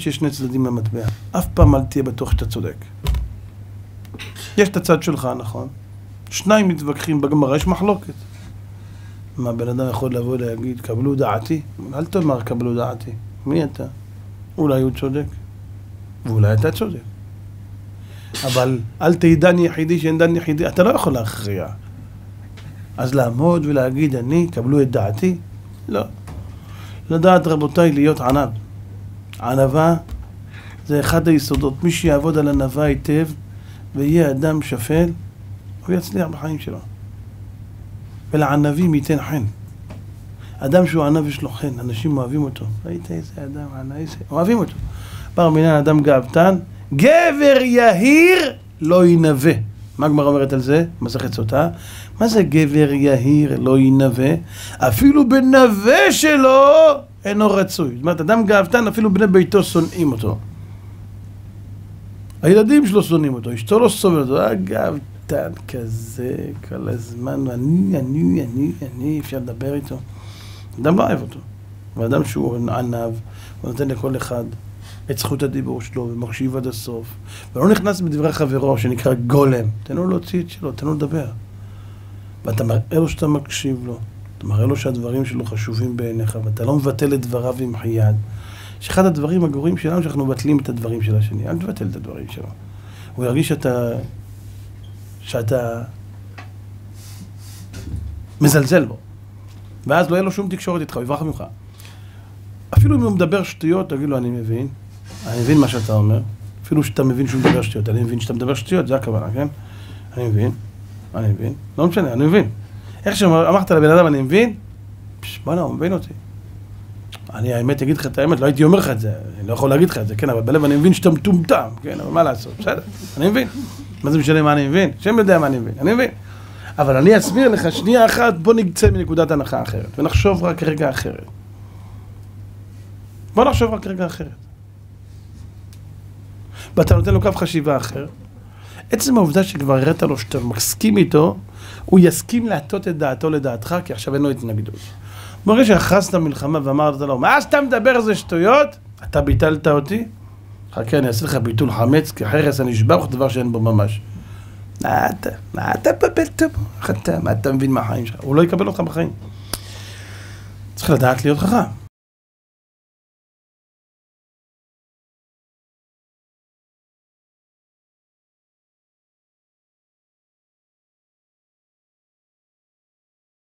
שיש שני צדדים למטבע. אף פעם אל תהיה בטוח שאתה צודק. יש את הצד שלך, נכון? שניים מתווכחים בגמרא, יש מחלוקת. מה, בן אדם יכול לבוא ולהגיד, קבלו דעתי? אל תאמר קבלו דעתי. מי אתה? אולי הוא צודק, ואולי אתה צודק. אבל אל תהי דן יחידי שאין דן יחידי, אתה לא יכול להכריע. אז לעמוד ולהגיד, אני, קבלו את דעתי? לא. לדעת, רבותיי, להיות ענב. ענווה זה אחד היסודות. מי שיעבוד על ענווה היטב ויהיה אדם שפל, הוא יצליח בחיים שלו. ולענבים ייתן חן. אדם שהוא ענב יש לו חן, אנשים אוהבים אותו. ראית איזה אדם ענב, איזה... אוהבים אותו. בר מינן אדם גאוותן, גבר יהיר לא ינבא. מה הגמרא אומרת על זה? מסכת סוטה. מה זה גבר יהיר לא ינבא? אפילו בנווה שלו אינו רצוי. זאת אומרת, אדם גאוותן, אפילו בני ביתו שונאים אותו. הילדים שלו שונאים אותו, אשתו לא סובלת אותו, גאוותן כזה, כל הזמן, אני, אני, אני, אני, אפשר לדבר איתו. אדם לא אוהב אותו. ואדם שהוא ענב, הוא נותן לכל אחד את זכות הדיבור שלו ומקשיב עד הסוף, ולא נכנס בדברי חברו שנקרא גולם. תן לו להוציא את שלו, תן לו לדבר. ואתה מראה לו שאתה מקשיב לו, אתה מראה לו שהדברים שלו חשובים בעיניך, ואתה לא מבטל את דבריו עם יד. שאחד הדברים הגרועים שלנו, שאנחנו מבטלים את הדברים של השני. אל תבטל את הדברים שלו. הוא ירגיש שאתה... שאתה מזלזל בו. ואז לא יהיה לו שום תקשורת איתך, הוא יברח ממך. אפילו אם הוא מדבר שטויות, תגיד לו, אני מבין, אני מבין מה שאתה אומר. אפילו שאתה מבין שהוא מדבר שטויות, אני מבין שאתה מדבר שטויות, זה הכוונה, כן? אני מבין, אני מבין, לא משנה, אני מבין. איך שאמרת לבן אדם, אני מבין, בוא'נה, הוא מבין אותי. אני האמת אגיד לך את האמת, לא הייתי אומר לך את זה, אני לא יכול להגיד לך את זה, כן, אבל בלב אני מבין שאתה מטומטם, כן, אבל מה לעשות, בסדר, אני מבין. מה זה משנה מה אני מבין? השם יודע מה אני מבין, אני מבין. אבל אני אסביר לך שנייה אחת, בוא נצא מנקודת הנחה אחרת, ונחשוב רק רגע אחרת. בוא נחשוב רק רגע אחרת. ואתה נותן לו קו חשיבה אחר. עצם העובדה שכבר הראת לו שאתה מסכים איתו, הוא יסכים להטות את דעתו לדעתך, כי עכשיו אין לו התנגדות. ברגע שהכרזת מלחמה ואמרת לו, מה שאתה מדבר זה שטויות, אתה ביטלת אותי? חכה, אני אעשה לך ביטול חמץ, כי חרס הנשבע הוא דבר שאין בו ממש. מה אתה, מה אתה מבלבל אתה, מה אתה מבין מהחיים שלך? הוא לא יקבל אותך בחיים. צריך לדעת להיות חכם.